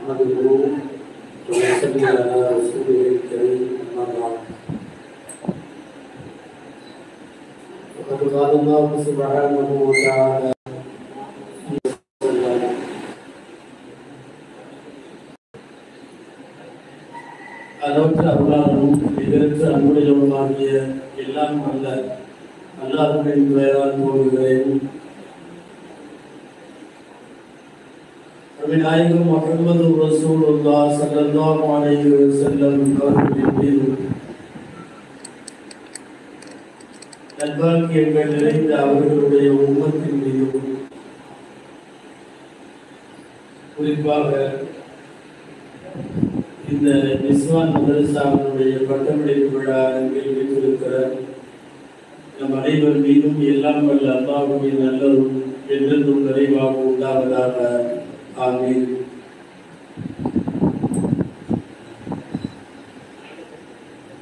نحمده ونصلي على رسوله الكريم أما بعد فقد قال الله سبحانه وتعالى في سورة அளவற்ற அருளாளரும் நிகழ்ச்சி அன்புடையவருமாகிய எல்லாம் அல்ல அல்லாஹ்வின் பெயரால் போகிறேன் நாயகம் முகமது ரசூலுல்லா ஸல்லல்லாஹு அலைஹி வஸல்லம் அவர்களின் நல்வாக்கியங்கள் நிறைந்த அவர்களுடைய உம்மத்தின் மீதும் குறிப்பாக இந்த நிஸ்வான் மதரசாவினுடைய பட்டமளிப்பு விழா அரங்கில் வீட்டிருக்கிற நம் அனைவர் மீதும் எல்லாம் வல்ல அல்லாவுடைய நல்லதும் என்றென்றும் நிறைவாக உண்டாவதாக ஆமீன்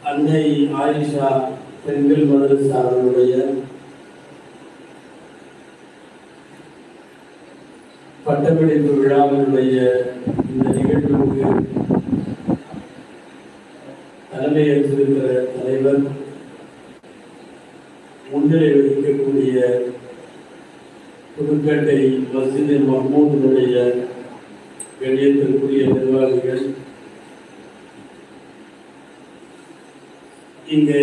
அன்னை ஆயிஷா பெண்கள் மதரசாவினுடைய பட்டமளிப்பு விழாவினுடைய இந்த நிகழ்வுக்கு தலைமையேற்றிருக்கிற தலைவர் முன்னிலை வகிக்கக்கூடிய புதுக்கட்டை மஸ்ஜித் மஹமூதினுடைய கணியத்திற்குரிய நிர்வாகிகள் இங்கே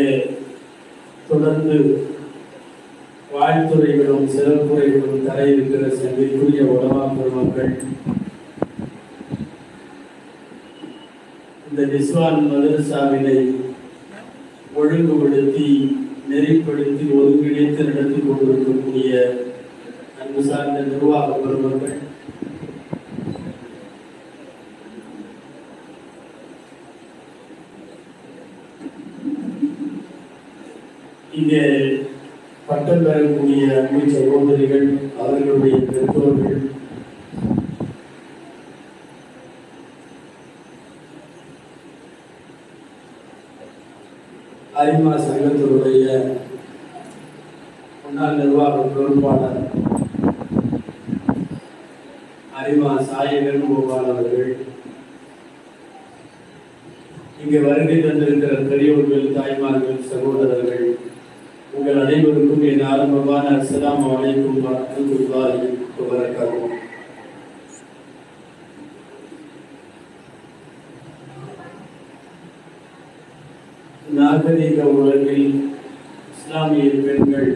தொடர்ந்து வாழ்த்துறைகளும் சிறப்புரைகளும் தர இருக்கிற சென்னைக்குரிய உலமா பெருமக்கள் இந்த நிஸ்வான் மதரசாவினை ஒழுங்குபடுத்தி நெறிப்படுத்தி ஒருங்கிணைத்து நடத்தி கொண்டிருக்கக்கூடிய அன்பு சார்ந்த நிர்வாக பெருமக்கள் இங்கே பட்டம் பெறக்கூடிய அன்பு சகோதரிகள் அவர்களுடைய பெற்றோர்கள். அரிமா சங்கத்தினுடைய முன்னாள் நிர்வாக பொறுப்பாளர் அரிமா சாய வேணுகோபால் அவர்கள் இங்கே வருகை தந்திருக்கிற பெரியோர்கள் தாய்மார்கள் சகோதரர்கள் உங்கள் அனைவருக்கும் என் ஆரம்பமான அஸ்லாம் அலைக்கும் வரஹ்மத்துல்லாஹி வபரகாத்துஹு நாகரிக உலகில் இஸ்லாமிய பெண்கள்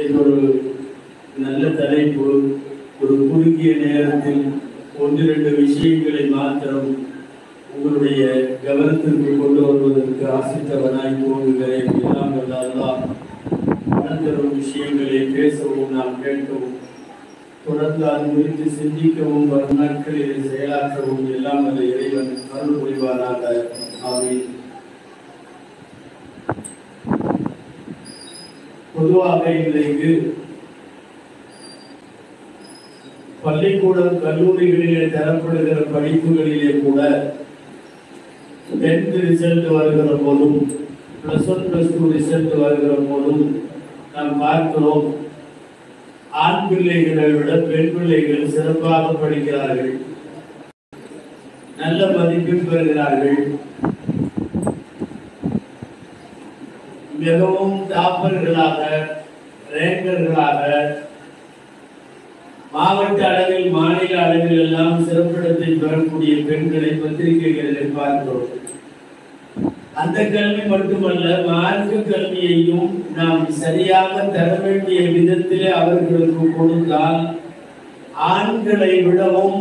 என்னொரு நல்ல தலைப்பு ஒரு குறுகிய நேரத்தில் ஒன்றிரண்டு விஷயங்களை மாத்திரம் உங்களுடைய கவனத்திற்கு கொண்டு வருவதற்கு ஆசித்தவனாய் தோன்றுகிறேன் எல்லாம் வல்லாதான் பணம் தரும் விஷயங்களை பேசவும் நாம் கேட்கவும் தொடர்ந்து அது குறித்து சிந்திக்கவும் வரும் நாட்களில் செயலாற்றவும் எல்லாம் அந்த இறைவன் அருள் புரிவாராக ஆமீன். பொதுவாக இன்றைக்கு பள்ளிக்கூடம் கல்லூரிகளிலே தரப்படுகிற படிப்புகளிலே கூட டென்த் ரிசல்ட் வருகிற போதும் plus one plus two result வருகிற போதும் நாம் பார்க்கிறோம் ஆண் பிள்ளைகளை விட பெண் பிள்ளைகள் சிறப்பாக படிக்கிறார்கள். நல்ல மதிப்பெண் பெறுகிறார்கள். மிகவும் டாப்பர்களாக ரேங்கர்களாக மாவட்ட அளவில் மாநில அளவில் எல்லாம் சிறப்பிடத்தை பெறக்கூடிய பெண்களை பத்திரிகைகளில் பார்க்கிறோம். அந்த கல்வி மட்டுமல்ல மார்க்க கல்வியையும் நாம் சரியாக தர வேண்டிய விதத்திலே அவர்களுக்கு கொடுத்தால் ஆண்களை விடவும்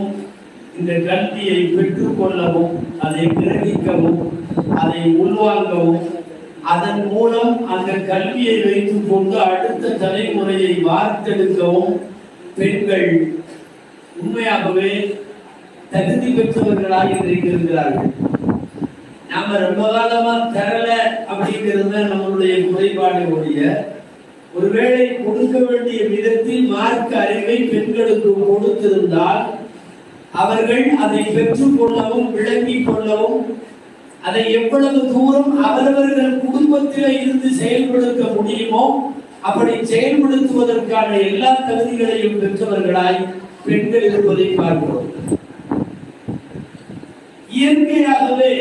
இந்த கல்வியை பெற்றுக்கொள்ளவும் அதை கிரகிக்கவும் அதை உள்வாங்கவும் அதன் மூலம் அந்த கல்வியை வைத்துக் கொண்டு அடுத்த தலைமுறையை வார்த்தெடுக்கவும் பெண்கள் உண்மையாகவே தகுதி பெற்றவர்களாக இன்றைக்கு இருக்கிறார்கள். நாம ரொம்ப காலமா தரல அப்படிங்கிறது தான் நம்மளுடைய குறைபாடு ஒழிய ஒருவேளை கொடுக்க வேண்டிய விதத்தில் மார்க்க அறிவை பெண்களுக்கு கொடுத்திருந்தால் அவர்கள் அதை பெற்றுக்கொள்ளவும் விளங்கிக் கொள்ளவும் அதை எவ்வளவு தூரம் அவரவர்கள் குடும்பத்தில் இருந்து செயல்படுத்த முடியுமோ அப்படி செயல்படுத்துவதற்கான எல்லா தகுதிகளையும் பெற்றவர்களாய் பெண்கள் இருப்பதை பார்க்கிறோம். இயற்கையாகவே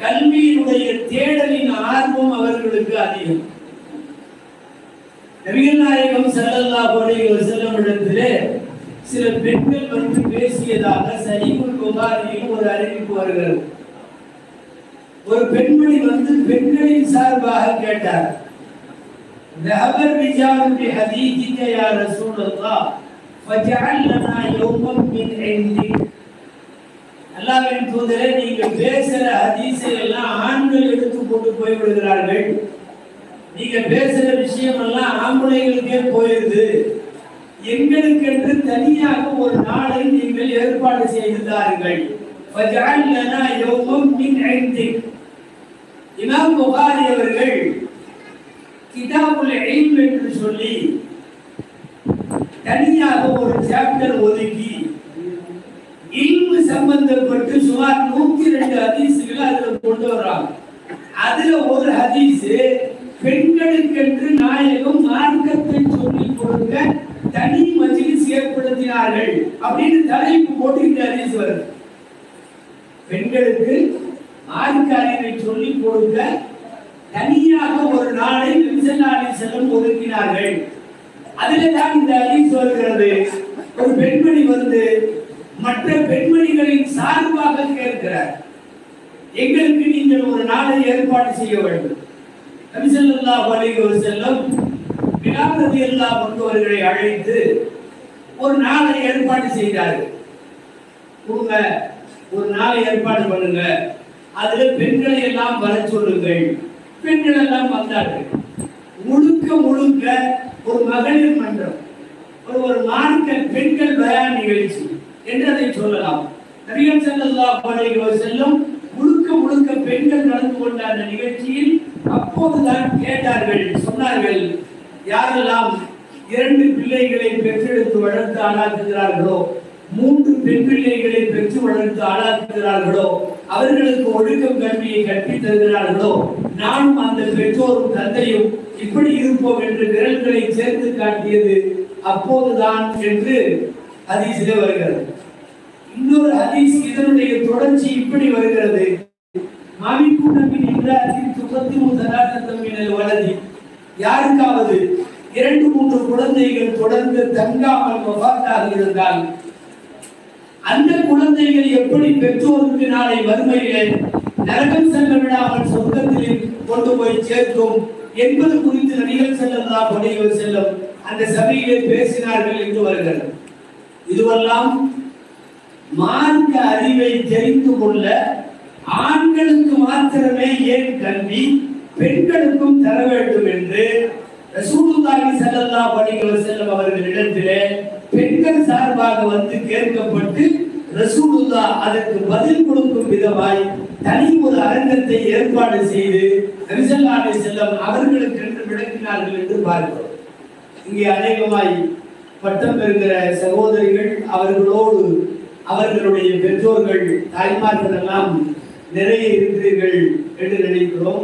கல்வியினுடைய தேடலின் ஆர்வம் அவர்களுக்கு அதிகம் நபிகள் நாயகம் ஸல்லல்லாஹு அலைஹி வஸல்லம் இடத்திலே சில பெண்கள் வந்து பேசியதாக சஹீஹுல் புகாரியில் ஒரு அறிவிப்பு வருகிறது ஒரு பெண்மணி வந்து பெண்களின் சார்பாக கேட்டார் ذهب الرجال بحديثك يا رسول الله فاجعل لنا يوما من عندك அல்லாவின் தூதரே நீங்கள் பேசுகிற அதிசய எல்லாம் ஆண்கள் எடுத்து போட்டு போய் விடுகிறார்கள். நீங்க பேசுகிற விஷயம் எல்லாம் ஆம்பளைகளுக்கே போயிருது எங்களுக்கென்று தனியாக ஒரு நாளை நீங்கள் ஏற்பாடு செய்திருந்தார்கள். இமாம் புகாரி அவர்கள் கிதாபுல் என்று சொல்லி தனியாக ஒரு சாப்டர் ஒதுக்கி சம்பந்தப்பட்டு சுமார் நூத்தி ரெண்டு ஹதீஸுகளை அதுல கொண்டு வர்றாங்க. அதுல ஒரு ஹதீஸ் பெண்களுக்கென்று நாயகம் மார்க்கத்தை சொல்லிக் கொடுக்க தனி மஜிலிஸ் ஏற்படுத்தினார்கள் அப்படின்னு தலைப்பு போட்டு இந்த ஹதீஸ் வருது. பெண்களுக்கு மார்க்க அறிவை சொல்லிக் கொடுக்க தனியாக ஒரு நாளை நபிசல்லாஹி செல்லம் ஒதுக்கினார்கள். அதில் தான் இந்த ஹதீஸ் வருகிறது. ஒரு பெண்மணி வந்து மற்ற பெண்மணிகளின் சார்பாக கேட்கிறார். எங்களுக்கு நீங்கள் ஒரு நாளை ஏற்பாடு செய்ய வேண்டும். நபிசல்லாஹு அலைஹி வஸல்லம் பிலால் ரலியல்லாஹு அன்ஹு அழைத்து ஒரு நாளை ஏற்பாடு செய்தார்கள். கொடுங்க ஒரு நாளை ஏற்பாடு பண்ணுங்க. அதுல பெண்களை எல்லாம் வர சொல்லுங்கள். பெண்கள் எல்லாம் வந்தார்கள். முழுக்க முழுக்க ஒரு மகளிர் மன்றம். ஒரு ஒரு மார்க்க பெண்கள் வர நிகழ்ச்சி என்று அதை சொல்லலாம். நபிகள் ஸல்லல்லாஹு அலைஹி வஸல்லம் முழுக்க முழுக்க பெண்கள் நடந்து கொண்ட அந்த நிகழ்ச்சியில் அப்போதுதான் கேட்டார்கள் சொன்னார்கள் யாரெல்லாம் இரண்டு பிள்ளைகளை பெற்றெடுத்து வளர்த்து ஆளாக்குகிறார்களோ மூன்று பெண் பிள்ளைகளை பெற்று வளர்த்து ஆளாக்குகிறார்களோ அவர்களுக்கு ஒழுக்கம் கல்வியை கற்பித் தருகிறார்களோ நானும் அந்த பெற்றோரும் தந்தையும் இப்படி இருப்போம் என்று விரல்களை சேர்த்து காட்டியது அப்போதுதான் என்று ஹதீஸிலே வருகிறது. இன்னொரு ஹதீஸ் இதனுடைய தொடர்ச்சி இப்படி வருகிறது. மாமிக்குண்டமின் இம்ராத்தின் துபத்தி முதலாட்டத்தமிழ் வலதி யாருக்காவது இரண்டு மூன்று குழந்தைகள் தொடர்ந்து தங்காமல் வபாத்தாக இருந்தால் அந்த குழந்தைகள் எப்படி பெற்றோருக்கு நாளை வறுமையிலே நரகம் செல்ல விடாமல் சொர்க்கத்தில் கொண்டு போய் சேர்க்கும் என்பது குறித்து நடிகர் செல்லல்லா பணிகள் செல்லும் அந்த சபையிலே பேசினார்கள் என்று வருகிறது. இதுவெல்லாம் மார்க்க அறிவை தெரிந்து கொள்ள ஆண்களுக்கு மாத்திரமே ஏன் கல்வி? பெண்களுக்கும் தர வேண்டும் என்று ரசூலுல்லாஹி ஸல்லல்லாஹு அலைஹி வஸல்லம் அவர்களிடத்திலே பெண்கள் சார்பாக வந்து கேட்கப்பட்டு ரசூலுல்லா அதற்கு பதில் கொடுக்கும் விதமாய் தனி ஒரு அரங்கத்தை ஏற்பாடு செய்து நபி ஸல்லல்லாஹு அவர்களுக்கு என்று விளக்கினார்கள் என்று பார்க்கிறோம். இங்கே அநேகமாய் பட்டம் பெறுகிற சகோதரிகள் அவர்களோடு அவர்களுடைய பெற்றோர்கள் தாய்மார்கள் எல்லாம் நிறைய இருக்கிறீர்கள் என்று நினைக்கிறோம்.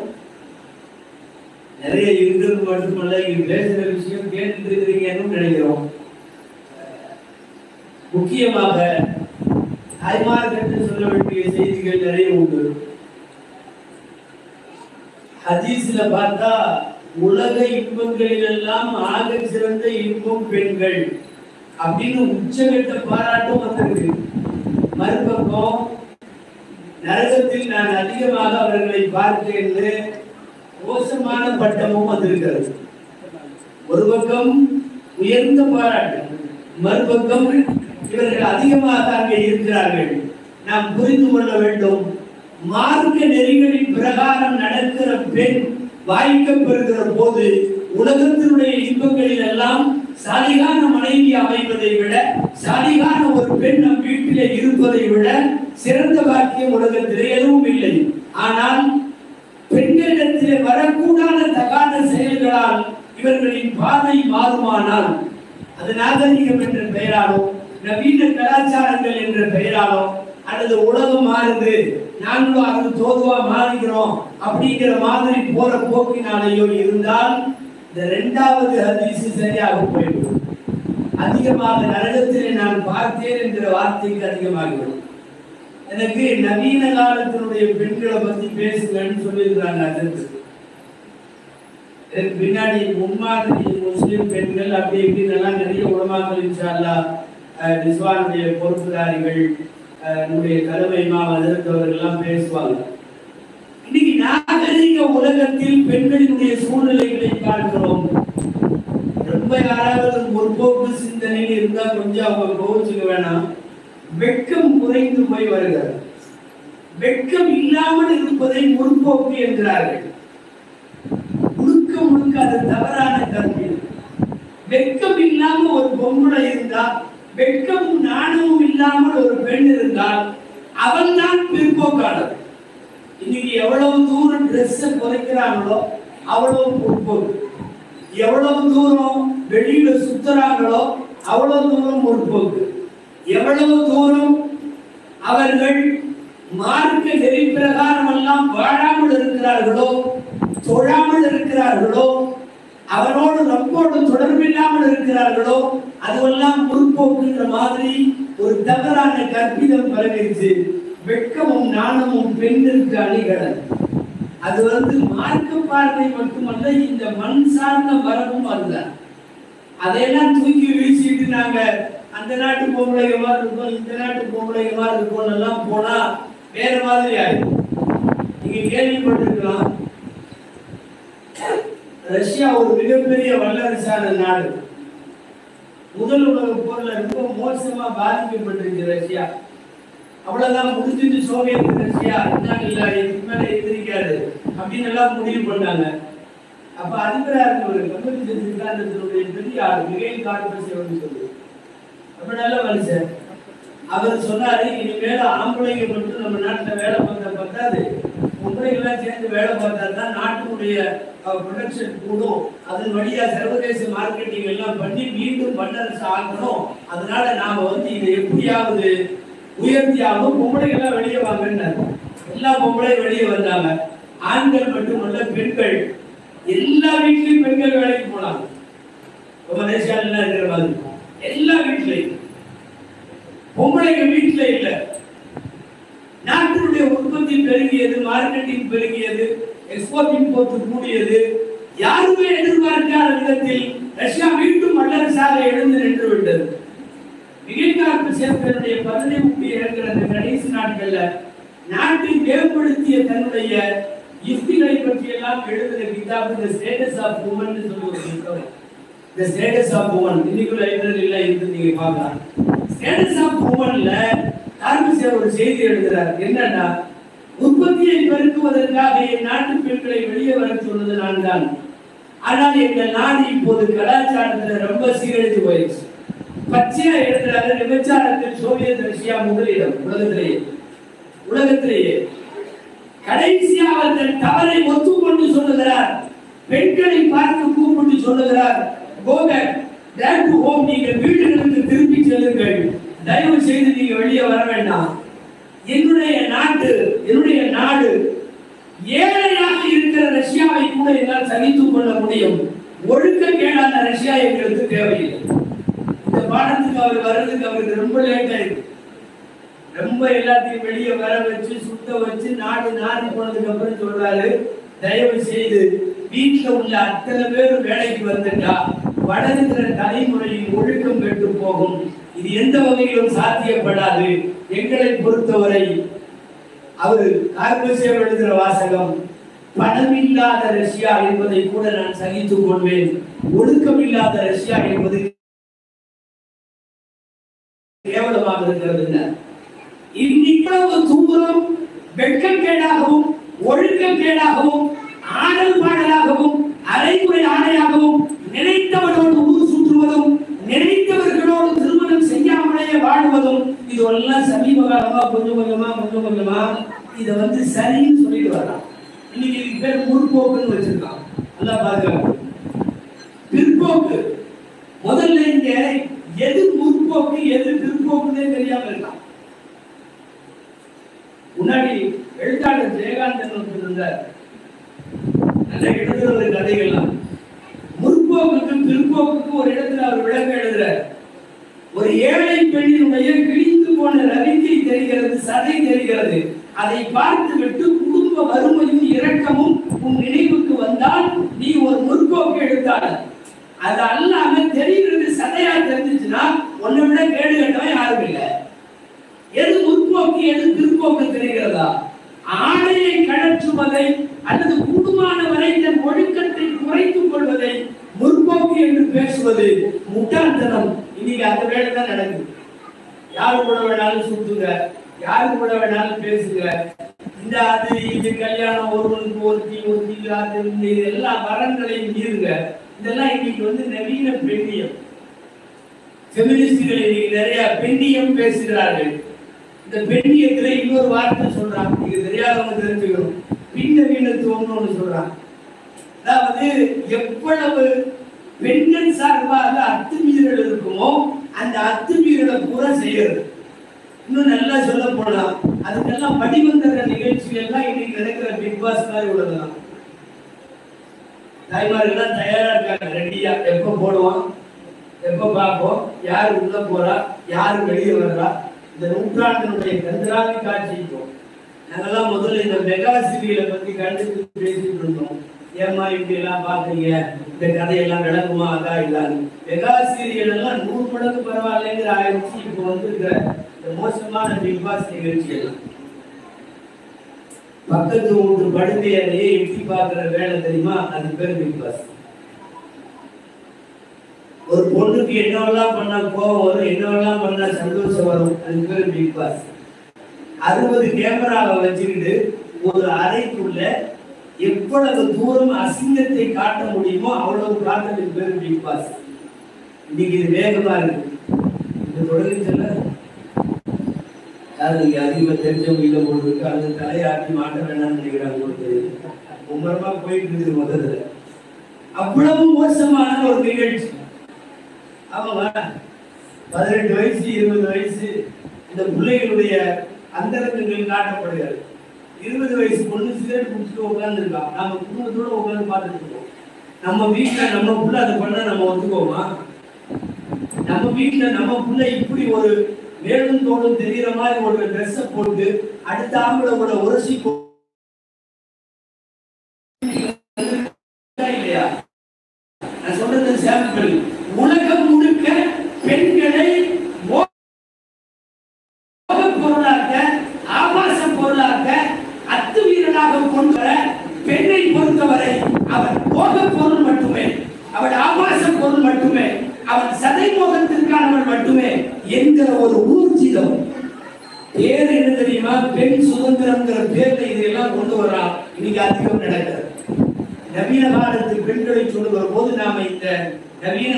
நிறைய இருக்கிறது மட்டுமல்ல இங்க பேசுகிற விஷயம் கேட்டு இருக்கிறீங்கன்னு நினைக்கிறோம். முக்கியமாக தாய்மார்கள் சொல்ல வேண்டிய செய்திகள் நிறைய உண்டு. ஹதீஸ்ல பார்த்தா உலக இன்பங்களில் எல்லாம் ஆக சிறந்த இன்பம் பெண்கள். அப்படின்னு உச்சகட்ட பாராட்டும் வந்திருக்கு மறுபக்கம் நரகத்தில் நான் அதிகமாக அவர்களை பார்த்தேன் மோசமான பட்டமும் வந்திருக்கிறது. ஒரு பக்கம் உயர்ந்த பாராட்டு மறுபக்கம் இவர்கள் அதிகமாக அங்கே இருக்கிறார்கள். நாம் புரிந்து கொள்ள வேண்டும் மார்க்க நெறிகளின் பிரகாரம் நடக்கிற பெண் வாய்க்கப்பெறுகிற போது உலகத்தினுடைய இன்பங்களில் எல்லாம் சாலிகான மனைவி அமைப்பதை விட சாலிகான ஒரு பெண் நம் வீட்டிலே இருப்பதை விட சிறந்த பாக்கியம் உலகத்திலே எதுவும் இல்லை. ஆனால் பெண்களிடத்திலே வரக்கூடாத தகாத செயல்களால் இவர்களின் பார்வை மாறுமானால் அது நாகரிகம் என்ற பெயராலோ நவீன கலாச்சாரங்கள் என்ற பெயராலோ அல்லது உலகம் மாறுது நாங்களும் அது தோதுவா மாறுகிறோம் அப்படிங்கிற மாதிரி போற போக்கினாலேயோ இருந்தால் இந்த இரண்டாவது ஹதீஸ் சரியாக போய்விடும் அதிகமாக நரகத்திலே நான் பார்த்தேன் என்கிற வார்த்தைக்கு அதிகமாகிவிடும். எனக்கு நவீன காலத்தினுடைய பெண்களை பத்தி பேசுங்கன்னு சொல்லியிருக்கிறாங்க அதற்கு எனக்கு பின்னாடி முன்மாதிரி முஸ்லிம் பெண்கள் அப்படி இப்படின்னு எல்லாம் நிறைய உடமாக்கள் இன்ஷால்லா நிஸ்வானுடைய பொறுப்புதாரிகள் அஹ், நம்முடைய தலைமை மாவதற்கு எல்லாம் பேசுவாங்க. நாகரிக உலகத்தில் பெண்களினுடைய சூழ்நிலைகளை பார்க்கிறோம் ரொம்ப யாராவது முற்போக்கு சிந்தனையில் இருந்தா கொஞ்சம் அவங்க கோவிச்சுக்க வேணாம். வெட்கம் குறைந்து போய் வருகிறது. வெட்கம் இல்லாமல் இருப்பதை முற்போக்கு என்கிறார்கள். முழுக்க முழுக்க அது தவறான கல்வி வெட்கம் இல்லாம ஒரு பொம்பளை இருந்தா வெட்கமும் நாணமும் இல்லாமல் ஒரு பெண் இருந்தால் அவன் தான் பிற்போக்காளர். இன்னைக்கு எவ்வளவு தூரம் ட்ரெஸ் குறைக்கிறாங்களோ அவ்வளவு பொறுப்பு. எவ்வளவு தூரம் வெளியில சுத்துறாங்களோ அவ்வளவு தூரம் முற்போக்கு எவ்வளவு தூரம் அவர்கள் மார்க்க நெறி பிரகாரம் எல்லாம் வாழாமல் இருக்கிறார்களோ தொழாமல் இருக்கிறார்களோ அவரோடு நம்மோடு தொடர்பில்லாமல் இருக்கிறார்களோ அதுவெல்லாம் முற்போக்குன்ற மாதிரி ஒரு தவறான கற்பிதம் பரவிருச்சு வெட்கமும் நாணமும் பெண்ணிற்கு அணிகலன். அது வந்து மார்க்க பார்வை மட்டுமல்ல இந்த மண் சார்ந்த மரபும் அல்ல. அதையெல்லாம் தூக்கி வீசிட்டு நாங்க அந்த நாட்டு பொம்பளைங்க மாதிரி இருக்கோம் இந்த நாட்டு பொம்பளைங்க மாதிரி இருக்கோம் எல்லாம் போனா வேற மாதிரி ஆயிடும். நீங்க கேள்விப்பட்டிருக்கலாம். ரஷ்யா ஒரு மிகப்பெரிய வல்லரசான நாடு. முதல் உலக போர்ல ரொம்ப மோசமா பாதிக்கப்பட்டிருக்கு ரஷ்யா. அவ்வளவுதான் முடிஞ்சிட்டு சோவியத் ரஷ்யா என்ன இல்ல இதுக்கு மேல எதிரிக்காது அப்படின்னு எல்லாம் முடிவு பண்ணாங்க. அப்ப அதிபராக ஒரு கம்யூனிஸ்ட் சித்தாந்தத்தினுடைய பெரிய ஆள் மிகைல் கார்பரேஷன் சொல்லு அப்ப நல்ல மனுஷன் அவர் சொன்னாரு இனிமேல ஆம்பளைங்க மட்டும் நம்ம நாட்டுல வேலை பார்த்தா பார்த்தாது பொம்பளைங்கெல்லாம் சேர்ந்து வேலை பார்த்தா தான் நாட்டினுடைய ப்ரொடக்ஷன் கூடும். அதன் வழியா சர்வதேச மார்க்கெட்டிங் எல்லாம் பண்ணி மீண்டும் பண்ணரசு ஆகணும் அதனால நாம வந்து இதை எப்படியாவது உயர்த்தியாகும் பொம்பளைங்க எல்லாம் வெளியே வாங்கன்னாரு எல்லா பொம்பளையும் வெளியே வந்தாங்க. ஆண்கள் மட்டுமல்ல பெண்கள். எல்லா வீட்லயும் பெண்கள் வேலைக்கு போனாங்க. ரொம்ப தேசியால இருக்கிற மாதிரி. எல்லா வீட்லயும். பொம்பளைங்க வீட்டுல இல்ல. நாட்டினுடைய உற்பத்தி பெருகியது மார்க்கெட்டிங் பெருகியது எக்ஸ்போர்ட் இம்போர்ட் கூடியது. யாருமே எதிர்பார்க்காத விதத்தில் ரஷ்யா மீண்டும் வல்லரசாக எழுந்து நின்று விட்டது. நிகழ்காப்பு சேர்த்தனுடைய பதவி முக்கிய இருக்கிற அந்த கடைசி நாட்கள்ல நாட்டை மேம்படுத்திய தன்னுடைய யுக்திகளை பற்றி எல்லாம் எழுதுகிற கிதாப் இந்த ஸ்டேட்டஸ் ஆஃப் உமன் சொல்லி ஒரு புத்தகம் இந்த ஸ்டேட்டஸ் ஆஃப் உமன் இன்னைக்கு லைப்ரரியில இருந்து நீங்க பார்க்கலாம். ஸ்டேட்டஸ் ஆஃப் உமன்ல தார்மிசர் ஒரு செய்தி எழுதுறார். என்னன்னா உற்பத்தியை பெருக்குவதற்காக என் நாட்டு பெண்களை வெளியே வர சொன்னது நான் தான் ஆனால் எங்கள் நாடு இப்போது கலாச்சாரத்துல ரொம்ப சீரழித்து போயிடுச்சு. பச்சையா எழுதுறாரு விபச்சாரத்தில் சோவியத் ரஷ்யா முதலிடம் உலகத்திலேயே உலகத்திலேயே கடைசியா அவர் தன் தவறை ஒத்துக்கொண்டு சொல்லுகிறார். பெண்களை பார்த்து கூப்பிட்டு சொல்லுகிறார். கோபேக் பேக் டு ஹோம் நீங்கள் வீட்டிலிருந்து திரும்பி செல்லுங்கள். தயவு செய்து நீங்க வெளியே வர வேண்டாம். என்னுடைய நாட்டு என்னுடைய நாடு ஏழையாக இருக்கிற ரஷ்யாவை கூட என்னால் சகித்துக் கொள்ள முடியும். ஒழுக்க கேடான ரஷ்யா எங்களுக்கு தேவையில்லை. பாடத்துக்கு அவர் வர்றதுக்கு அவருக்கு ரொம்ப லேட் ஆயிருக்கு ரொம்ப எல்லாத்தையும் வெளியே வர வச்சு சுத்த வச்சு நாடு நாடு போனதுக்கு அப்புறம் சொல்றாரு தயவு செய்து வீட்டுல உள்ள அத்தனை பேரும் வேலைக்கு வந்துட்டா வளர்கிற தலைமுறையின் ஒழுக்கம் கெட்டு போகும். இது எந்த வகையிலும் சாத்தியப்படாது. எங்களை பொறுத்தவரை அவர் கார்பசேவ் எழுதுகிற வாசகம் பணமில்லாத ரஷ்யா என்பதை கூட நான் சகித்துக் கொள்வேன். ஒழுக்கம் இல்லாத ரஷ்யா என்பது கேவலமாக இருக்கிறது இவ்வளவு தூரம் வெட்கக்கேடாகவும் ஒழுக்கக்கேடாகவும் ஆடல் பாடலாகவும் அரைமுறை ஆணையாகவும் நினைத்தவர்களோடு ஊர் சுற்றுவதும் நினைத்தவர்களோடு திருமணம் செய்யாமலேயே வாழ்வதும் இதெல்லாம் சமீப காலமா கொஞ்சம் கொஞ்சமா கொஞ்சம் கொஞ்சமா இத வந்து சரின்னு சொல்லிட்டு வரலாம். இன்னைக்கு பேர் முற்போக்குன்னு வச்சிருக்கான் நல்லா பாருங்க. பிற்போக்கு. முதல்ல இங்க எது முற்போக்கு எது பிற்போக்குன்னே தெரியாம இருக்கான். முன்னாடி எழுத்தாளர் ஜெயகாந்தன் ஒருத்தர் இருந்தார். நல்ல எழுதுறது கதைகள்லாம். முற்போக்குக்கும் பிற்போக்குக்கும் ஒரு இடத்துல அவர் விளக்க எழுதுறார். ஒரு ஏழை பெண்ணினுடைய கிழிந்து போன ரவிக்கை தெரிகிறது சதை தெரிகிறது. அதை பார்த்து விட்டு குடும்ப வறுமையும் இரக்கமும் உன் நினைவுக்கு வந்தால் நீ ஒரு முற்போக்கு எடுத்தாள் அது அல்லாம தெரிகிறது சதையா தெரிஞ்சிச்சுன்னா ஒண்ணு விட கேடு கட்டவன் யாரும் இல்லை. எது முற்போக்கு எது பிற்போக்கு தெரிகிறதா? ஆடையை கழற்றுவதை அல்லது கூடுமான வரை தன் ஒழுக்கத்தை குறைத்துக் கொள்வதை முற்போக்கு என்று பேசுவது முட்டாள்தனம். இன்னைக்கு அந்த வேலை தான் நடக்குது. யாரு கூட வேணாலும் சுத்துங்க யாரு கூட வேணாலும் பேசுங்க. இந்த அது இது கல்யாணம் ஒருவனுக்கு ஒருத்தி ஒருத்தி அது இந்த இது எல்லா வரன்களையும் மீறுங்க. இதெல்லாம் இன்னைக்கு வந்து நவீன பெண்ணியம் பெமினிஸ்டுகள் இன்னைக்கு நிறைய பெண்ணியம் பேசுகிறார்கள். இந்த பெண்ணியத்துல இன்னொரு வார்த்தை சொல்றாங்க. இது தெரியாதவங்க தெரிஞ்சுக்கணும். பின்னவீனத்துவம்னு ஒன்று சொல்றாங்க. அதாவது எவ்வளவு பெண்கள் சார்பாக அத்துமீறல் இருக்குமோ அந்த அத்துமீறலை பூரா செய்யறது. இன்னும் நல்லா சொல்ல போனா அதுக்கெல்லாம் வடிவந்தர நிகழ்ச்சிகள் எல்லாம் இன்னைக்கு நடக்கிற பிக் பாஸ் மாதிரி உள்ளதுதான். தாய்மார்கள்லாம் தயாரா இருக்காங்க. ரெடியா. எப்ப போடுவோம்? எப்ப பார்ப்போம்? யார் உள்ள போறா? யார் வெளியே வர்றா? இந்த நூற்றாண்டினுடைய கந்தராவி காட்சிக்கும் நாங்கெல்லாம் முதல்ல இந்த மெகா சீரியலை பத்தி கண்டித்து பேசிட்டு இருந்தோம். ஏமா இப்படி எல்லாம் பாக்குறீங்க? இந்த கதையெல்லாம் விளங்குமா? அதா இல்லான்னு மெகா சீரியல் எல்லாம் நூறு மடங்கு பரவாயில்லைங்கிற ஆயிடுச்சு. இப்போ வந்திருக்கிற இந்த மோசமான பிக் பாஸ் நிகழ்ச்சி எல்லாம் பக்கத்து வீட்டு படுக்கையறையே எட்டி பார்க்கிற வேலை தெரியுமா? அது பேர் பிக் பாஸ். ஒரு பொண்ணுக்கு என்னவெல்லாம் பண்ணா கோபம் வரும் என்னவெல்லாம் பண்ணா சந்தோஷம் வரும் அது பேர் பிக் பாஸ். அறுபது கேமராவை வச்சுக்கிட்டு ஒரு அறைக்குள்ள எவ்வளவு தூரம் அசிங்கத்தை காட்ட முடியுமோ அவ்வளவு காட்டுறதுக்கு பேர் பிக் பாஸ். இன்னைக்கு இது வேகமா இருக்கு. இது தொடங்குச்சுல்ல அது இங்க அதிகமா தெரிஞ்சவங்க இல்ல போல இருக்கு. அது தலையாட்டி மாட்ட வேணாம்னு நினைக்கிறாங்க போல மும்மரமா போயிட்டு இருக்குது முதல்ல அவ்வளவு மோசமான ஒரு நிகழ்ச்சி. ஆமாவா பதினெட்டு வயசு இருபது வயசு இந்த பிள்ளைகளுடைய அந்தரங்கங்கள் காட்டப்படுகிறது. இருபது வயசு பொண்ணு சிகரெட் குடிச்சுட்டு உட்காந்துருக்கான் நம்ம குடும்பத்தோட உட்காந்து பார்த்துட்டு இருக்கோம். நம்ம வீட்டுல நம்ம புள்ள அதை பண்ண நம்ம ஒத்துக்கோமா நம்ம வீட்டுல நம்ம புள்ள இப்படி ஒரு மேலும் தோடும் தெரிகிற மாதிரி ஒரு ட்ரெஸ்ஸை போட்டு அடுத்த ஆம்பளை கூட உரசி போ- இல்லையா நான் சொல்றது சாம்பிள் உலகம் முழுக்க பெண்களை மோ- மோகப் பொருளாக்க ஆபாச பொருளாக்க அத்துமீறலாக கொண்டு வர பெண்ணை பொறுத்தவரை அவள் போகப் பொருள் மட்டுமே அவள் ஆபாச பொருள் மட்டுமே அவள் சதை மோகத்திற்கானவள் மட்டுமே என்கிற ஒரு ஊர்ஜிதம் பேர் என்ன தெரியுமா பெண் சுதந்திரம்ங்கிற பேர்ல இதெல்லாம் கொண்டு வர்றான் இன்னைக்கு அதிகம் நடக்கிறது நவீன காலத்து பெண்களை சொல்லுகிற போது நாம இந்த நவீன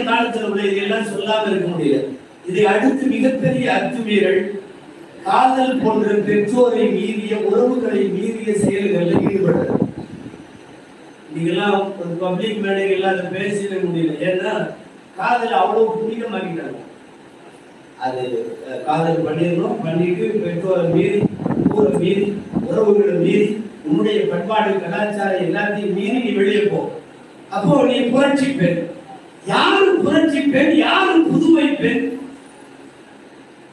காலத்துல இதெல்லாம் சொல்லாம இருக்க முடியல. இதை அடுத்து மிகப்பெரிய அத்துமீறல் காதல் போன்ற பெற்றோரை மீறிய உறவுகளை மீறிய செயல்களில் ஈடுபடுறது நீங்கெல்லாம் ஒரு பப்ளிக் மேடைகள்லாம் அதை பேசிட முடியல. ஏன்னா காதல் அவ்வளவு புனிதமாக்கிட்டாங்க அது காதல் பண்ணிடணும் பண்ணிட்டு பெற்றோரை மீறி ஊரை மீறி உறவுகளை மீறி உன்னுடைய பண்பாடு கலாச்சாரம் எல்லாத்தையும் மீறி நீ வெளியே போ. அப்போ நீ புரட்சி பெண். யாரு புரட்சி பெண் யாரும் புதுமை பெண்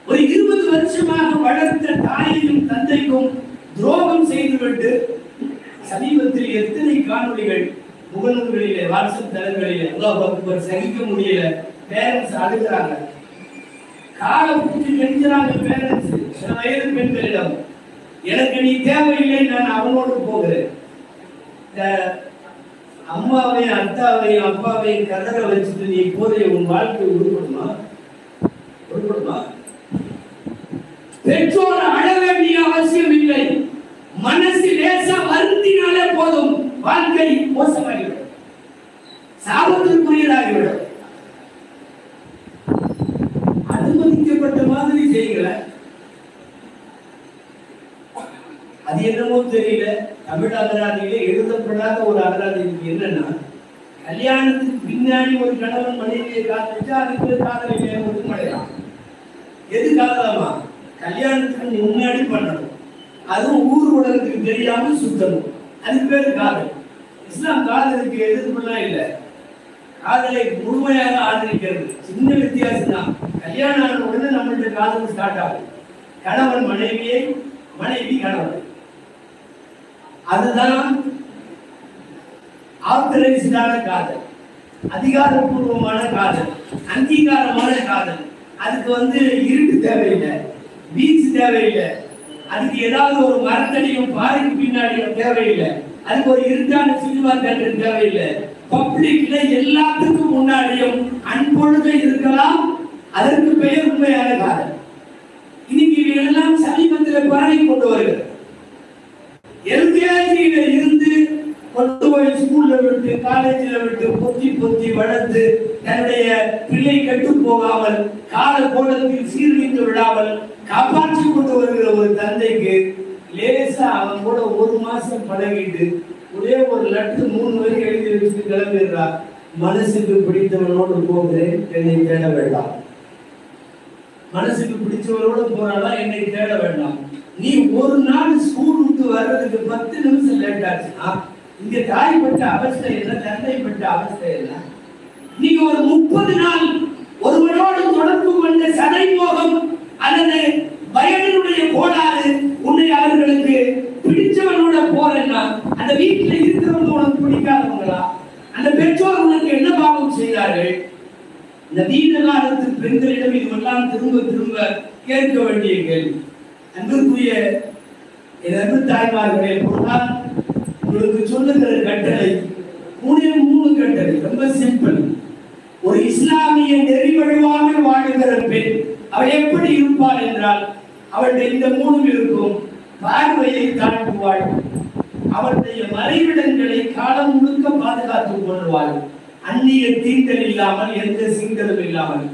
ஒரு இருபது வருஷமாக வளர்த்த தாயையும் தந்தைக்கும் துரோகம் செய்துவிட்டு சமீபத்தில் எத்தனை காணொளிகள் முகநூல்களிலே வாட்ஸ்அப் தளங்களிலே அல்லாஹ் சகிக்க முடியல பேரண்ட்ஸ் அழுகிறாங்க. கால பிடிச்சி நெஞ்சுறாங்க பேரண்ட்ஸ் சில வயது பெண்களிடம் எனக்கு நீ தேவையில்லை நான் அவனோடு போகிறேன். அம்மாவையும் அத்தாவையும் அப்பாவையும் கதற வச்சுட்டு நீ போதைய உன் வாழ்க்கை உருப்படுமா? உருப்படுமா? பெற்றோர் அழ வேண்டிய அவசியம் இல்லை. மனசு லேசா வருந்தினாலே போதும். வாழ்க்கை மோசமாகிவிடும். சாபத்திற்குரியதாகிவிடும். அனுமதிக்கப்பட்ட மாதிரி செய்யல. அது என்னமோ தெரியல. தமிழ் அகராதியிலே எழுதப்படாத ஒரு அகராதி என்னன்னா கல்யாணத்துக்கு பின்னாடி ஒரு கணவன் மனைவியை காதலிச்சா அதுக்கு ஒரு காதலை ஒன்றும் எது காதலாமா கல்யாணத்துக்கு முன்னாடி பண்ணணும். அதுவும் ஊர் உலகத்துக்கு தெரியாம சுத்தணும். அதுக்கு பேரு காதல். இஸ்லாம் காதலுக்கு எதிர்ப்புலாம் இல்லை. காதலை முழுமையாக ஆதரிக்கிறது. சின்ன வித்தியாசம் தான் கல்யாணம் ஆன உடனே நம்மளுடைய காதல் ஸ்டார்ட் ஆகும். கணவன் மனைவியை மனைவி கணவன். அதுதான் ஆத்தரைஸ்டான காதல் அதிகாரப்பூர்வமான காதல் அங்கீகாரமான காதல். அதுக்கு வந்து இருட்டு தேவையில்லை பீச் தேவையில்லை. அதுக்கு ஏதாவது ஒரு மரத்தடியும் பாருக்கு பின்னாடியும் தேவையில்லை. அதுக்கு ஒரு இருட்டான சினிமா தேட்டர் தேவையில்லை. பப்ளிக்ல எல்லாத்துக்கும் முன்னாடியும் அன்பொழுது இருக்கலாம் அதற்கு பெயர் உண்மையான காதல். இன்னைக்கு எல்லாம் சமீபத்தில் பறவை கொண்டு வருகிறது. எல்கேஜியில இருந்து கொண்டு போய் ஸ்கூல்ல விட்டு காலேஜில் விட்டு பொத்தி பொத்தி வளர்த்து தன்னுடைய பிள்ளை கெட்டு போகாமல் கால கோலத்தில் சீர்ழிந்து விடாமல் காப்பாற்றி கொண்டு வருகிற ஒரு தந்தைக்கு லேசா அவன் கூட ஒரு மாசம் பழகிட்டு ஒரே ஒரு லட்டு மூணு வரை எழுதி வச்சுட்டு கிளம்பிடுறான் மனசுக்கு பிடித்தவனோடு போகிறேன் என்னை தேட வேண்டாம். மனசுக்கு பிடிச்சவனோடு போறாளா என்னை தேட வேண்டாம். நீ ஒரு நாள் ஸ்கூல் விட்டு வர்றதுக்கு பத்து நிமிஷம் லேட் ஆச்சுன்னா இங்க தாய் பட்ட அவஸ்தை என்ன தந்தை பட்ட அவஸ்தை என்ன? நீங்க ஒரு முப்பது நாள் ஒருவரோடு தொடர்பு கொண்ட சதை மோகம் அல்லது வயதினுடைய கோளாறு உன்னை அவர்களுக்கு பிடிச்சவனோட போறேன்னா அந்த வீட்டுல இருக்கிறவங்க உனக்கு பிடிக்காதவங்களா? அந்த பெற்றோர் உனக்கு என்ன பாவம் செய்தார்கள்? இந்த நீண்ட காலத்து பெண்களிடம் இதுவெல்லாம் திரும்ப திரும்ப கேட்க வேண்டிய கேள்வி. அன்பிற்குரிய எனது தாய்மார்களே பொருளால் உங்களுக்கு சொல்லுகிற கட்டளை மூணு மூணு கட்டளை ரொம்ப சிம்பிள் ஒரு இஸ்லாமிய நெறி வாழ்கிற வாழுகிற பெண் அவள் எப்படி இருப்பாள் என்றால் அவளுடைய இந்த மூணும் இருக்கும். பார்வையை தாழ்த்துவாள் அவருடைய மறைவிடங்களை காலம் முழுக்க பாதுகாத்துக் கொள்வாள். அந்நிய தீண்டல் இல்லாமல் எந்த சிங்கலும் இல்லாமல்.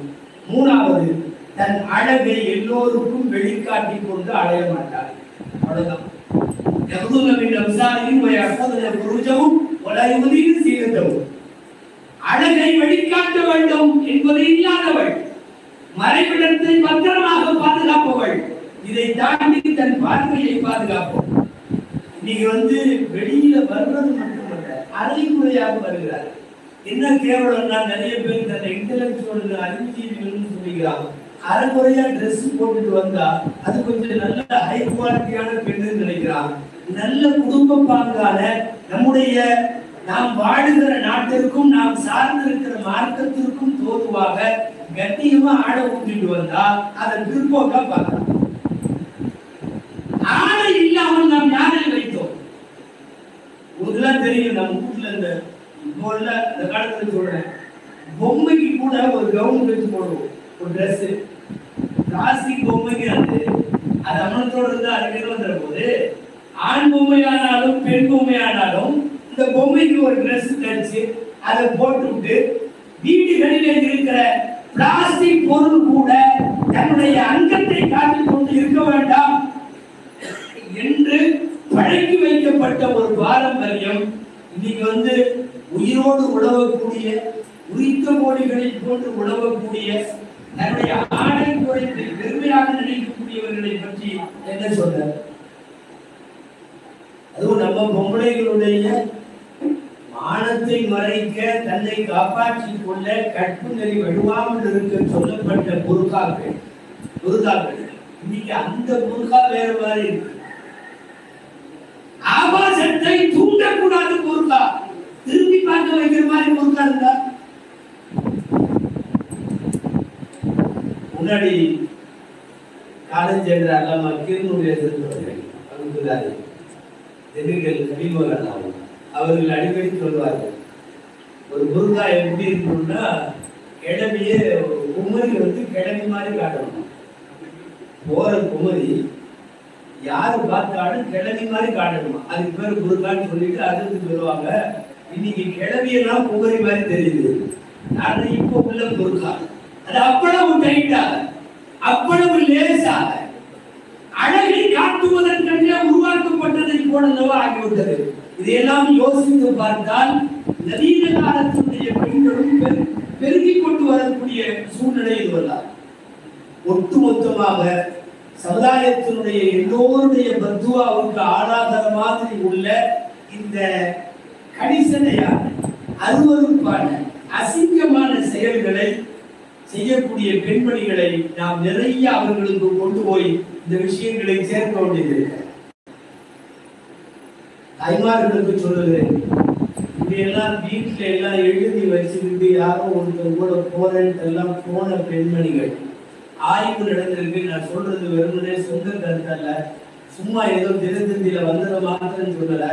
மூணாவது தன் அழகை எல்லோருக்கும் வெளிக்காட்டி கொண்டு அடைய மாட்டார். அவ்வளவுதான். அழகை வெளிக்காட்ட வேண்டும் என்பது இல்லாதவள். மறைவிடத்தை பத்திரமாக பாதுகாப்பவள். இதை தாண்டி தன் பார்வையை பாதுகாப்போம். நீங்க வந்து வெளியில வருவது மட்டுமல்ல அறைமுறையாக வருகிறார். என்ன கேவலம்னா நிறைய பேர் தன்னை இன்டலெக்சுவல் அறிவுஜீவிகள்னு சொல்லுகிறார்கள் அரைகுறையா ட்ரெஸ் போட்டுட்டு வந்தா அது கொஞ்சம் நல்ல ஹை குவாலிட்டியான பெண்ணு நினைக்கிறான். நல்ல குடும்ப பாங்கான நம்முடைய நாம் வாழுகிற நாட்டிற்கும் நாம் சார்ந்திருக்கிற மார்க்கத்திற்கும் தோதுவாக கட்டியமா ஆட ஊட்டிட்டு வந்தா அதை பிற்போக்கா பார்க்கலாம். ஆடை இல்லாமல் நாம் யாரை வைத்தோம். உங்களுக்குலாம் தெரியும் நம்ம வீட்டுல இந்த இப்போ இந்த காலத்துல சொல்றேன் பொம்மைக்கு கூட ஒரு கவுன் வச்சு போடுவோம். ஒரு ட்ரெஸ் பிளாஸ்டிக் பொம்மைக்கு அது. அது அமனத்தோடு இருந்து அதுக்கு வந்துற போது ஆண் பொம்மையானாலும் பெண் பொம்மையானாலும் இந்த பொம்மைக்கு ஒரு ட்ரெஸ் தச்சு அதை போட்டு விட்டு இருக்கிற பிளாஸ்டிக் பொருள் கூட தன்னுடைய அங்கத்தை காட்டிக் கொண்டு இருக்க வேண்டாம் என்று பழக்கி வைக்கப்பட்ட ஒரு பாரம்பரியம். இன்னைக்கு வந்து உயிரோடு உழவக்கூடிய உரித்த மொழிகளை போன்று உழவக்கூடிய தன்னுடைய ஆடை குறைந்து பெருமையாக நினைக்கக்கூடியவர்களை பற்றி என்ன சொல்ற அதுவும் நம்ம பொம்பளைகளுடைய மானத்தை மறைக்க தன்னை காப்பாற்றிக் கொள்ள கற்பு நெறி வழுவாமல் இருக்க சொல்லப்பட்ட புருகாக்கள் புருகாக்கள் இன்னைக்கு அந்த புருகா வேற மாதிரி இருக்கு. ஆபாசத்தை தூண்டக்கூடாது பொருளா திரும்பி பார்க்க வைக்கிற மாதிரி பொருளா இருந்தா? முன்னாடி காலேஜ் என்ற அல்லாம கிருநூறு அவர்கள் எதிர்கள் கவிமகன் அவங்க அவர்கள் அடிக்கடி சொல்வார்கள் ஒரு முருகா எப்படி இருக்கணும்னா கிழமையே குமரி வந்து கிழமை மாதிரி காட்டணும். போற குமரி யாரு பார்த்தாலும் கிழமை மாதிரி காட்டணும். அதுக்கு பேர் குருகான்னு சொல்லிட்டு அதுக்கு சொல்லுவாங்க. இன்னைக்கு கிழமையெல்லாம் குமரி மாதிரி தெரியுது. நான் இப்போ உள்ள குருகா அது அவ்வளவு டைட்டாக அவ்வளவு லேசாக அழகை காட்டுவதற்கென்றே உருவாக்கப்பட்டதை போலவோ ஆகிவிட்டது இதையெல்லாம் யோசித்து பார்த்தால் நவீன காலத்தினுடைய பெண்களும் பெரு- பெருகிக் கொண்டு வரக்கூடிய சூழ்நிலை இதுவெல்லாம். ஒட்டுமொத்தமாக சமுதாயத்தினுடைய எல்லோருடைய பத்துவாவுக்கு ஆளாகிற மாதிரி உள்ள இந்த கணிசனையான அருவறுப்பான அசிங்கமான செயல்களை செய்யக்கூடிய பெண்மணிகளை நாம் நிறைய அவர்களுக்கு கொண்டு போய் இந்த விஷயங்களை சேர்க்க வேண்டியது தாய்மார்களுக்கு சொல்லுகிறேன் இப்படியெல்லாம் வீட்டுல எல்லாம் எழுதி வச்சுக்கிட்டு யாரோ ஒருத்தர் கூட போறேன் எல்லாம் போன பெண்மணிகள். ஆய்வு நடந்திருக்கு நான் சொல்றது வெறுமனே சொந்த கருத்தல்ல. சும்மா ஏதோ தினத்தந்தியில வந்ததை மாத்திரம் சொல்லல.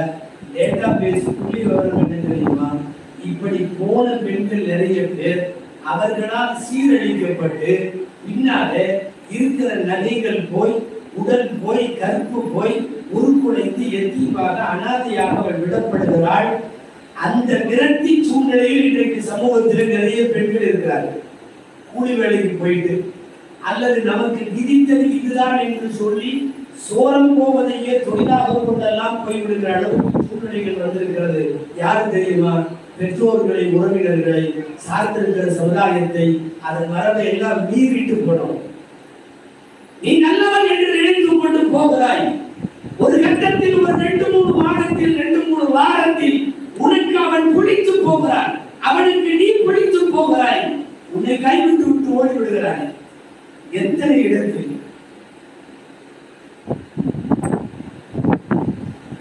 டேட்டா பேஸ் புள்ளி விவரம் என்ன தெரியுமா? இப்படி போன பெண்கள் நிறைய பேர் அவர்களால் சீரழிக்கப்பட்டு பின்னாலே இருக்கிற நகைகள் போய் உடல் போய் கருப்பு போய் உருக்குலைந்து எத்தீவாக அனாதையாக அவள் விடப்படுகிறாள். அந்த விரக்தி சூழ்நிலையில் இன்றைக்கு சமூகத்தில் நிறைய பெண்கள் இருக்கிறார்கள். கூலி வேலைக்கு போயிட்டு அல்லது நமக்கு விதித்தது இதுதான் என்று சொல்லி சோரம் போவதையே தொழிலாக கொண்டெல்லாம் போய்விடுகிற அளவுக்கு சூழ்நிலைகள் வந்திருக்கிறது. யாரு தெரியுமா? பெற்றோர்களை உறவினர்களை சார்ந்திருக்கிற சமுதாயத்தை அதன் மரபை எல்லாம் மீறிட்டு போனோம். நீ நல்லவன் என்று நினைத்து கொண்டு போகிறாய் ஒரு கட்டத்தில் ஒரு ரெண்டு மூணு மாதத்தில் ரெண்டு மூணு வாரத்தில் உனக்கு அவன் குளித்து போகிறான். அவனுக்கு நீ குளித்து போகிறாய். உன்னை கைவிட்டு விட்டு ஓடி விடுகிறாய் எத்தனை இடத்தில்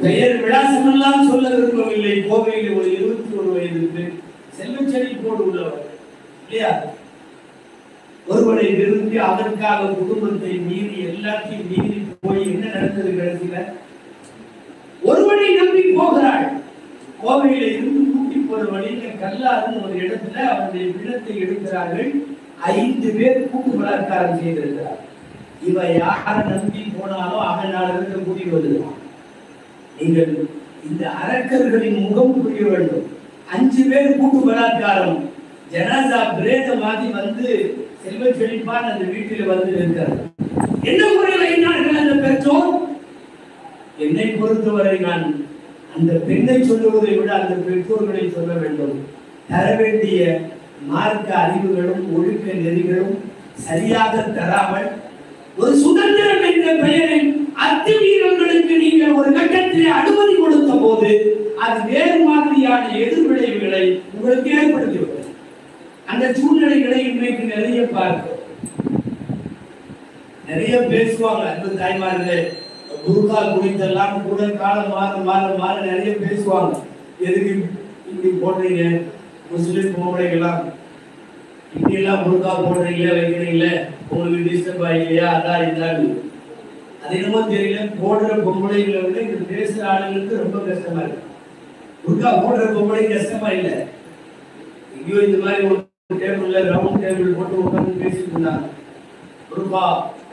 பெயர் விலாசமெல்லாம் சொல்ல விரும்பவில்லை. கோவையில் ஒரு இருபத்தி ஒரு வயதுக்கு செல்வச்செடி போடு உள்ளவர். இல்லையா? ஒருவனை விரும்பி அதற்காக குடும்பத்தை மீறி எல்லாத்தையும் மீறி போய் என்ன நடந்தது கடைசியில? ஒருவனை நம்பி போகிறாள். கோவையில இருந்து கூட்டி போற வழியில கல்லாருன்னு ஒரு இடத்துல அவருடைய பிணத்தை எடுக்கிறார்கள். ஐந்து பேர் கூட்டு பலாத்காரம் செய்திருக்கிறார் இவ யார நம்பி போனாலும் அவனால் இருந்து கூட்டிட்டு வந்துடுவான் நீங்கள் இந்த அரக்கர்களின் முகம் புரிய வேண்டும். அஞ்சு பேர் கூட்டு பலாத்காரம். ஜனாசா பிரேத மாதிரி வந்து செல்வ செழிப்பான் அந்த வீட்டில் வந்து நிற்கிறார். என்ன முறையில் என்னார்கள் அந்த பெற்றோர்? என்னை பொறுத்தவரை நான் அந்த பெண்ணை சொல்லுவதை விட அந்த பெற்றோர்களை சொல்ல வேண்டும். தர வேண்டிய மார்க்க அறிவுகளும் ஒழுக்க நெறிகளும் சரியாக தராமல் ஒரு சுதந்திரம் என்ற பெயரில் அத்துமீறல்களுக்கு நீங்கள் ஒரு கட்டத்திலே அனுமதி கொடுத்த போது அது வேறு மாதிரியான எதிர்விளைவுகளை உங்களுக்கு ஏற்படுத்திவிட்டது அந்த சூழ்நிலைகளை இன்றைக்கு நிறைய பார்க்கிறோம் நிறைய பேசுவாங்க அன்பு தாய்மார்களே குருகா குறித்தெல்லாம் கூட காலம் மாற மாற மாற நிறைய பேசுவாங்க. எதுக்கு இப்படி போடுறீங்க? முஸ்லிம் பொம்பளைகளாம் இப்படி எல்லாம் குருகா போடுறீங்களே வைக்கிறீங்களே? உங்களுக்கு டிஸ்டர்ப் ஆகலையா? அதான் இதான் அது என்னமோ தெரியல போடுற பொம்பளைகளை விட இது பேசுற ஆளுங்களுக்கு ரொம்ப கஷ்டமா இருக்கு. குருகா போடுற பொம்பளை கஷ்டமா இல்லை. எங்கேயோ இந்த மாதிரி ஒரு டேபிள்ல ரவுண்ட் டேபிள் போட்டு உட்காந்து பேசிட்டு இருந்தாங்க. முருகா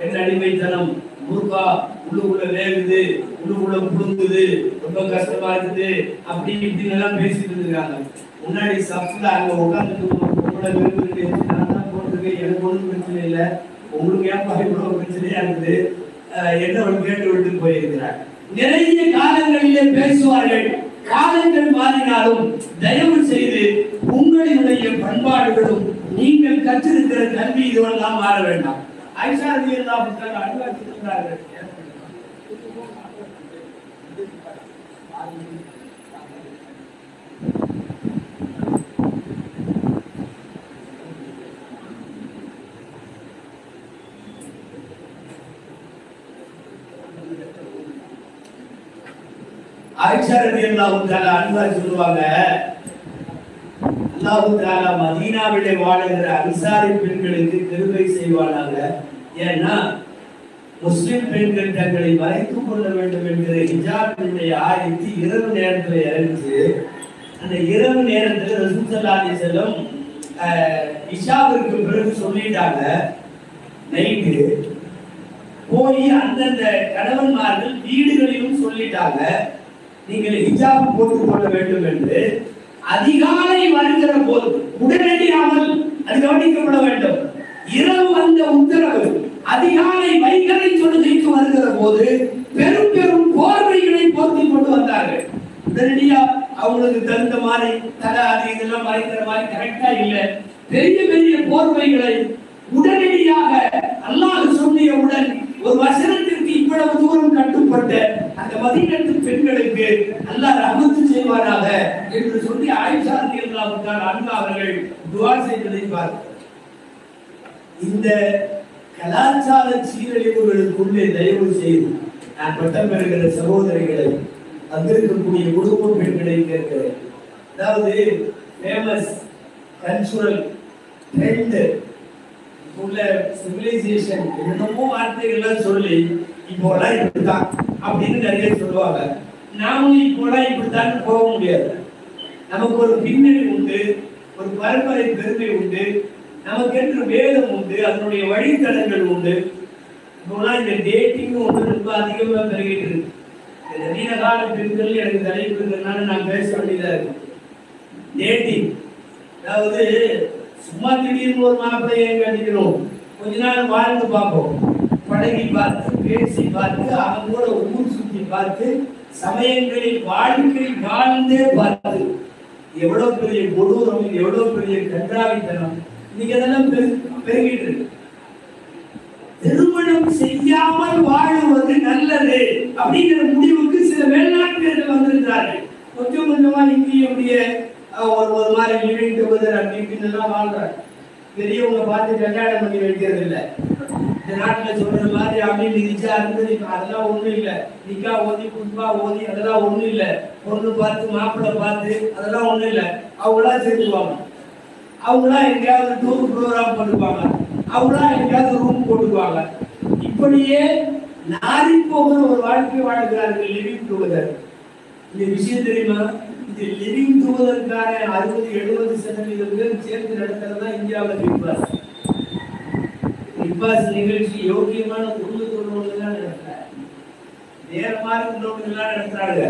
என்ன அடிமைத்தனம் முருகா உள்ளுக்குள்ள வேகுது உள்ளுக்குள்ள புடுங்குது ரொம்ப கஷ்டமா இருக்குது அப்படி இப்படின்னு எல்லாம் பேசிட்டு இருக்காங்க. முன்னாடி சப்ல அங்க உட்காந்து உங்களோட விரும்புறது நான் தான் போட்டிருக்கேன்? எனக்கு ஒன்றும் பிரச்சனை இல்லை. உங்களுக்கு ஏன் இவ்வளவு பிரச்சனையா இருக்குது? என்னவன் கேட்டுவிட்டு போயிருக்கிறார் நிறைய காலங்களிலே பேசுவார்கள். காலங்கள் மாறினாலும் தயவு செய்து உங்களினுடைய பண்பாடுகளும் நீங்கள் கற்றிருக்கிற கல்வி இதுவெல்லாம் மாற வேண்டாம். ஐஷா ரலியல்லாஹு தஆலா ஆயிஷா ரலியல்லாஹு தஆலா அன்ஹா சொல்லுவாங்க. அல்லாஹு தஆலா மதீனாவிலே வாழுகிற அன்சாரி பெண்களுக்கு கிருபை செய்வானாக ஏன்னா முஸ்லிம் பெண்கள் தங்களை மறைத்துக் கொள்ள வேண்டும் என்கிற ஹிஜாபினுடைய ஆயத்து இரவு நேரத்தில் இறங்குச்சு அந்த இரவு நேரத்தில் ரசூல் ஸல்லல்லாஹு அலைஹி அஹ், இஷாவிற்கு பிறகு சொல்லிட்டாங்க நைட்டு போய் அந்தந்த கணவன்மார்கள் வீடுகளிலும் சொல்லிட்டாங்க நீங்கள் ஹிஜாப் போட்டுக் கொள்ள வேண்டும் என்று அதிகாலை வருகிற போது உடனடியாமல் அது கவனிக்கப்பட வேண்டும். இரவு வந்த உத்தரவு அதிகாலை வைகரை தொழுகைக்கு வருகிற போது பெரும் பெரும் போர்வைகளை போர்த்தி கொண்டு வந்தார்கள். உடனடியா அவங்களுக்கு தகுந்த மாதிரி தலை அது இதெல்லாம் மறைக்கிற மாதிரி கரெக்டா இல்ல. பெரிய பெரிய போர்வைகளை உடனடியாக அல்லாஹ் சொன்னியவுடன் ஒரு வசனத்திற்கு இவ்வளவு தூரம் கட்டுப்பட்ட அந்த மதீனத்து பெண்களுக்கு அல்லாஹ் ரஹமத்து செய்வாராக என்று சொல்லி ஆயிஷா ரலியல்லாஹு அன்பா அவர்கள் துவா செய்ததை இந்த கலாச்சார சீரழிவுகளுக்குள்ளே தயவு செய்து நான் பட்டம் பெறுகிற சகோதரிகளை அங்கிருக்கக்கூடிய குடும்ப பெண்களை கேட்கிறேன். அதாவது ஃபேமஸ் கல்ச்சுரல் ட்ரெண்ட் உள்ள சிவிலைசேஷன் என்னமோ வார்த்தைகள்லாம் சொல்லி இப்போலாம் இப்படித்தான் அப்படின்னு நிறைய சொல்லுவாங்க. நாமும் இப்போலாம் இப்படித்தான் போக முடியாது. நமக்கு ஒரு பின்னணி உண்டு ஒரு பரம்பரை பெருமை உண்டு நமக்கு என்று வேதம் உண்டு அதனுடைய வழித்தடங்கள் உண்டு. இப்போலாம் இந்த டேட்டிங் ஒன்று ரொம்ப அதிகமாக பெருகிட்டு இருக்கு. இந்த நீண்ட கால பெண்கள் எனக்கு தலைப்பு இருக்கிறதுனால நான் பேச வேண்டியதாக இருக்கும் டேட்டிங் அதாவது சும்மா திடீர்னு ஒரு மாப்பிள்ளையை கண்டிக்கிறோம் கொஞ்ச நாள் வாழ்ந்து பார்ப்போம். பழகி பார்த்து பேசி பார்த்து அவன் கூட ஊர் சுற்றி பார்த்து சமயங்களில் வாழ்க்கை வாழ்ந்தே பார்த்து. எவ்வளவு பெரிய கொடூரம் எவ்வளவு பெரிய கன்றாவித்தனம். இன்னைக்கு அதெல்லாம் பெரு- பெருகிட்டு இருக்கு. திருமணம் செய்யாமல் வாழுவது நல்லது அப்படிங்கிற முடிவுக்கு சில வெளிநாட்டினர்கள் வந்திருக்கிறார்கள். கொஞ்சம் கொஞ்சமா இங்கேயும் ஒரு ஒரு மாதிரி லிவிங் டுகெதர் அப்படி இப்படின்னு வாழ்றாங்க பெரியவங்க பார்த்து கல்யாணம் பண்ணி வைக்கிறது இல்லை இந்த நாட்டுல சொல்ற மாதிரி அப்படின்னு நிச்சா இருந்தது அதெல்லாம் ஒன்றும் இல்லை. நிக்கா ஓதி குட்பா ஓதி அதெல்லாம் ஒன்றும் இல்லை. பொண்ணு பார்த்து மாப்பிள்ளை பார்த்து அதெல்லாம் ஒன்றும் இல்லை. அவங்களாம் சேர்த்துக்குவாங்க அவங்களாம் எங்கேயாவது டூர் ப்ரோக்ராம் பண்ணுவாங்க. அவங்களாம் எங்கேயாவது ரூம் போட்டுக்குவாங்க. இப்படியே நாரி போகிற ஒரு வாழ்க்கை வாழ்கிறார்கள் லிவிங் டுகெதர் இந்த விஷயம் தெரியுமா? இந்த லிவிங் அறுபது எழுபது சதவீதம் பேர் சேர்ந்து இந்தியாவில் பிக் பாஸ் பிக் பாஸ் நிகழ்ச்சி யோக்கியமான குடும்பத்தோடு தான் நடத்துறாங்க நடத்துறாங்க.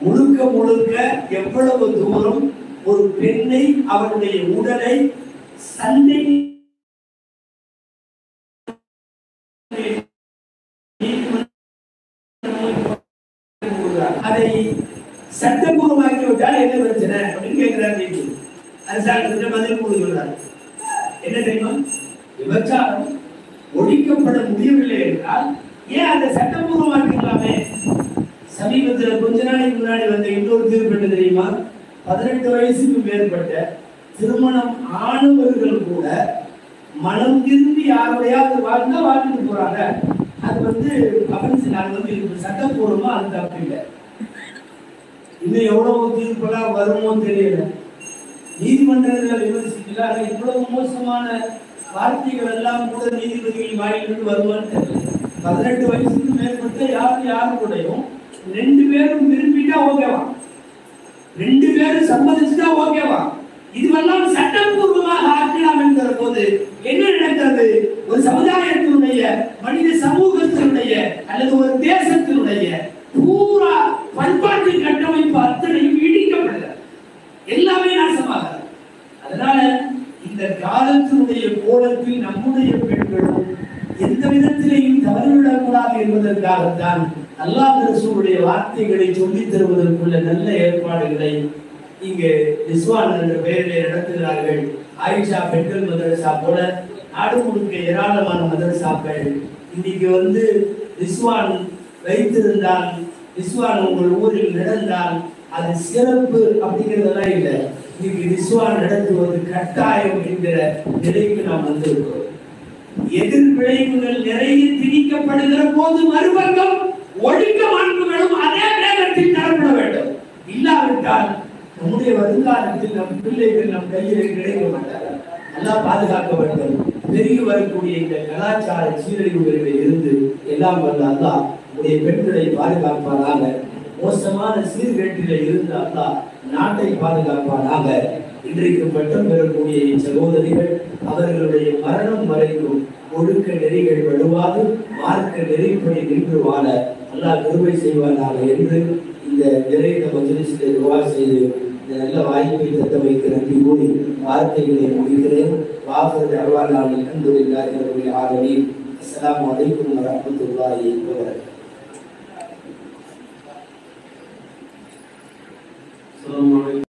முழுக்க முழுக்க எவ்வளவு தூரம் ஒரு பெண்ணை அவருடைய உடலை சண்டை அதை சட்டபூர்வமாக்கி விட்டால் என்ன பிரச்சனை அப்படின்னு கேட்கிறார் அது அரசாங்கத்திட்ட பதில் கூறுகிறார் என்ன தெரியுமா? விபச்சாரம் ஒழிக்கப்பட முடியவில்லை என்றால் ஏன் அதை சட்டபூர்வமாக்கலாமே சமீபத்தில் கொஞ்ச நாளைக்கு முன்னாடி வந்த இன்னொரு தீர்ப்பு என்ன தெரியுமா? பதினெட்டு வயசுக்கு மேற்பட்ட திருமணம் ஆனவர்கள் கூட மனம் திரும்பி யாருடையாவது வாழ்ந்தா வாழ்ந்துட்டு போறாங்க. அது வந்து கவனிச்சு நாங்கள் வந்து சட்டப்பூர்வமா அது தப்பு இல்லை. இன்னும் எவ்வளவு தீர்ப்பெல்லாம் வருமோ தெரியல. நீதிமன்றங்கள் விமர்சிக்கல ஆனா இவ்வளவு மோசமான வார்த்தைகள் எல்லாம் கூட நீதிபதிகள் வாயிலிருந்து வருமான்னு தெரியல. பதினெட்டு வயசுக்கு மேற்பட்ட யாரும் யாரு கூடயும் ரெண்டு பேரும் விரும்பிட்டா ஓகேவா? ரெண்டு பேரும் சம்மதிச்சுட்டா ஓகேவா? இதுவெல்லாம் சட்டப்பூர்வமாக ஆக்கலாம் என்கிற போது என்ன நடக்கிறது? ஒரு சமுதாயத்தினுடைய மனித சமூகத்தினுடைய அல்லது ஒரு தேசத்தினுடைய பூரா பண்பாட்டு கட்டமைப்பு அத்தனையும் இடிக்கப்படல எல்லாமே நாசமாக அதனால இந்த காலத்தினுடைய கோலத்தில் நம்முடைய பெண்களும் எந்த விதத்திலையும் தவறிவிடக்கூடாது என்பதற்காகத்தான் அல்லாஹ் ரசூருடைய வார்த்தைகளை சொல்லித் தருவதற்குள்ள நல்ல ஏற்பாடுகளை இங்கு ரிஸ்வான் என்ற பெயரிலே நடத்துகிறார்கள். ஆயிஷா பெண்கள் மதரசா போல நாடு முழுக்க ஏராளமான மதரசாக்கள் இன்னைக்கு வந்து ரிஸ்வான் வைத்திருந்தால் ரிஸ்வான் உங்கள் ஊரில் நடந்தால் அது சிறப்பு அப்படிங்கிறதெல்லாம் இல்லை. இன்னைக்கு ரிஸ்வான் நடத்துவது கட்டாயம் என்கிற நிலைக்கு நாம் வந்திருக்கிறோம். எதிர் விளைவுகள் நிறைய திணிக்கப்படுகிற போது மறுபக்கம் ஒழுக்க மாண்புகளும் அதே நேரத்தில் தரப்பட வேண்டும். இல்லாவிட்டால் நம்முடைய வருங்காலத்தில் நம் பிள்ளைகள் நம் கையில் கிடைக்க மாட்டார்கள். நல்லா பாதுகாக்க வேண்டும். பெருகி வரக்கூடிய இந்த கலாச்சார சீரழிவுகளில் இருந்து எல்லாம் வல்ல அல்லாஹ் உடைய பெண்களை பாதுகாப்பாராக மோசமான சீர்கேட்டில இருந்து அல்லா நாட்டை பாதுகாப்பாராக. இன்றைக்கு பட்டம் பெறக்கூடிய இச்சகோதரிகள் அவர்களுடைய மரணம் வரைக்கும் ஒழுக்க நெறிகள் வலுவாது மார்க்க நெறிப்படி நின்று வாழ அல்லா கிருபை செய்வானாக என்று இந்த நிறைந்த மஜ்லிஸிலே துவா செய்து இந்த நல்ல வாய்ப்பை தத்த வைத்து நன்றி கூறி வார்த்தைகளை முடிக்கிறேன். வாசல் அருவாளால் அல்ஹம்துலில்லாஹி ரப்பில் ஆலமீன். அஸ்ஸலாமு அலைக்கும் வரஹ்மத்துல்லாஹி வபரகாத்துஹு little more.